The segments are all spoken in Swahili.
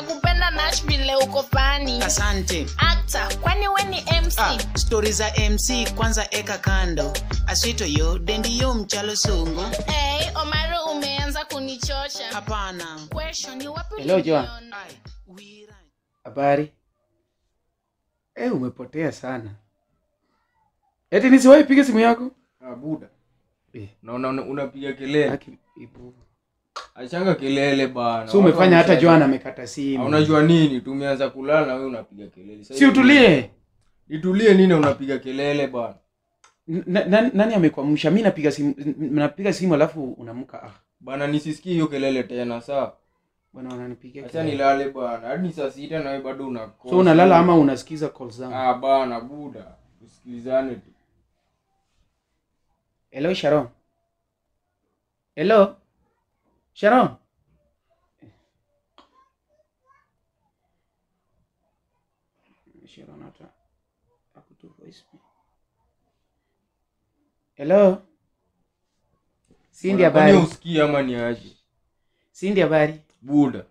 nakupenda nashville uko fani asante. Akta kwani we ni mc ah, stori za mc kwanza eka kando. Aswito yo dendi yo mchalo sungu hey, omaro umeanza kunichosha. Hapana. Question ni wapi Hello, wira. habari? Eh umepotea sana. Eti nisiwahi piga simu yako? Ah, buda. Eh. naona una- unapiga kelele. Achanga kelele bana. So umefanya hata joan amekata Ah, simu unajua nini? Tumeanza kulala na wewe unapiga kelele. Si utulie. Itulie nini unapiga kelele bana? Na- nani amekuamsha? Mi napiga simu napiga simu alafu unamka ah. Bana nisisikie hiyo kelele tena saa. Bwana unanipigia acha nilale bana. Hadi ni saa sita na wewe bado una so unalala ama unasikiza call zangu? Ah bana buda. Usikilizane tu. Hello sharon. Hello sharon. Sharon hata akutu voice me. hello? Sindi habari. kwani usikii ama ni aje? Sindi habari? Buda.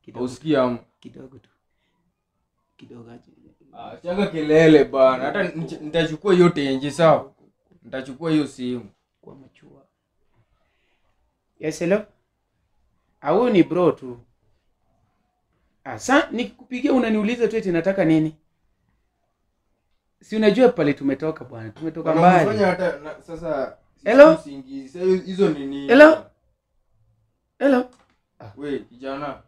Kidogo. Usikii ama? Kidogo tu. Kidogo aje. Ah, changa kelele bana. Hata nitachukua hiyo tenje sawa? Nitachukua hiyo simu. Kwa machua. Yes hello au ni bro tu. Asa nikikupigia unaniuliza tu eti nataka nini? Si unajua pale tumetoka bwana tumetoka mbali. hata na- sasa Hello? hizo ni nini? Hello? hello? We kijana.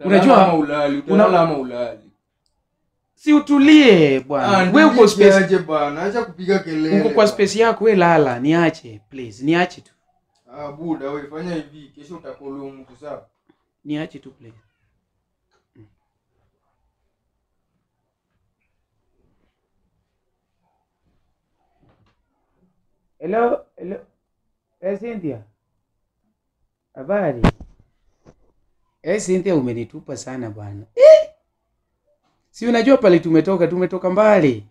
Unajua- ama ulali? utalala ama ulali? Si utulie bwana. Wewe uko space aje bwana, acha kupiga kelele uko kwa space yako wewe lala. Niache please. Niache tu ah buda we fanya hivi kesho utakolea mtu sawa? Niache tu please hello hello. Eh Cynthia. Habari? Eh Cynthia umenitupa sana bwana. Eh! si unajua pale tumetoka tumetoka mbali.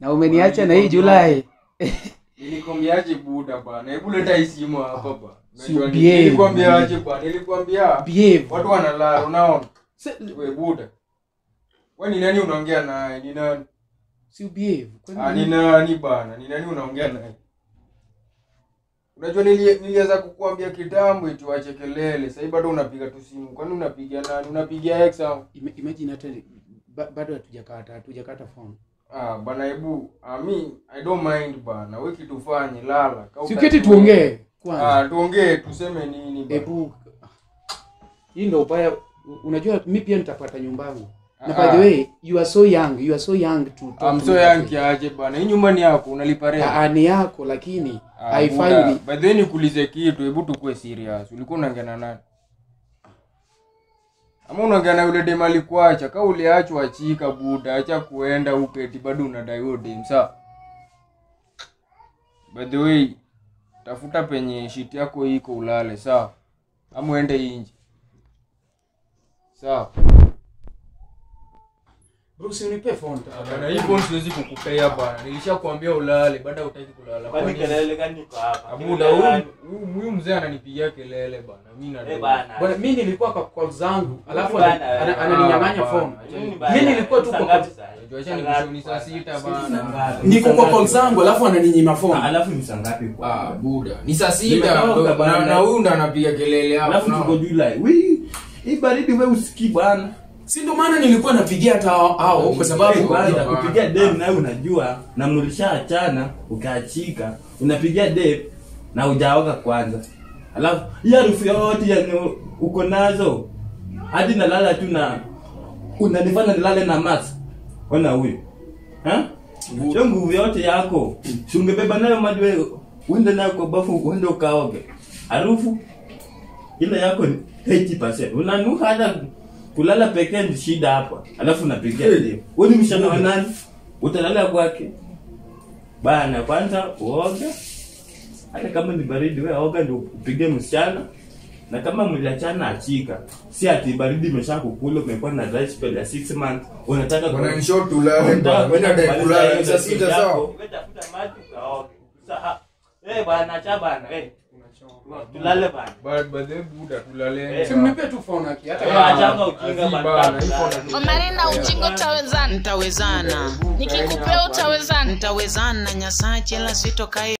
Na umeniacha na hii Julai nilikwambiaje buda bana hebu leta isimu hapa bana behave, nilikwambiaje bana nilikwambia watu wanalala unaona? We buda we ni nani unaongea naye? Ni nani? Si Ah, ni nani bana ni nani unaongea naye? Unajua nilianza kukuambia kitambo eti wache kelele. Sahii bado unapiga tu simu. Kwani unapiga nani? Unapiga ex au? Imagine hata bado hatujakata hatujakata phone ah bana hebu ah, mi i don't mind bana weki tufanye, lala Ka si utaki- uketi tuongee kwanza. Ah tuongee tuseme nini bana hebu hii ndo ubaya. Unajua mi pia nitapata nyumbangu na Ah. by the way you are so young you are so young to talk I'm so young kiaje bana hii nyumba ni yako unalipa rent? Ah, ah, ni yako lakini Ah, haifai by the way nikuulize kitu hebu tukue serious. Ulikuwa unaongea na nani ama unaongea na yule dem alikuacha? Ka uliachwa chika buda acha kuenda uketi bado unadai huyo dem sa by the way tafuta penye shiti yako iko ulale sawa? Ama uende inji sawa Unipe phone bana hii phone siwezi kukupea bana nilishakwambia ulale baada utaki kulala Kwani kelele gani kwa hapa? Abuda, huyu- mzee ananipigia kelele bana mimi na Eh, bana. mimi nilikuwa kwa call zangu alafu Bana, eh, ananinyang'anya ah, phone bana. Nini mi bana? nilikuwa tu kwa ngapi call- saa sita bana. niko kwa call zangu alafu ananinyima Ah, phone alafu ni saa ngapi Ah, buda ni saa sita bana. na- na huyu ndo anapiga kelele hapo, Alafu tuko? Julai. Wii, hii baridi wewe usikii bwana. Si ndo maana nilikuwa napigia hata hao- kwa Eh, sababu nakupigia dem nawe unajua na mlishaachana ukaachika unapigia dem na hujaoga kwanza. Alafu hii harufu yote yani uko nazo hadi nalala tu na unanifanya nilale na mask. Ona huyu. Ha? hiyo nguvu yote yako si ungebeba nayo maji wewe uende nayo kwa bafu uende ukaoge. Harufu ile yako ni 80% unanuka hata kulala pekee ni shida hapa. Alafu unapigia. Hey. dem wewe ni mshana wa nani? Utalala kwake. Bana kwanza uoge. Hata kama ni baridi wewe oga ndio upige msichana na kama mliachana achika. Si ati baridi imesha kukula umekuwa na dry spell ya 6 months. Unataka kuna short tulale nadai kumaliza kulala, saa tatizo sita, sawa? Wewe tafuta maji ukaoge Sasa, eh bwana cha bwana eh tulale bana. Ba- badhe buda tulalenge Si tu phone aki hata achanga ujinga bana, bana, tulale. iko na- omari na ujinga utawezana ntawezana nikikupea utawezana ntawezana nyasache la sitokae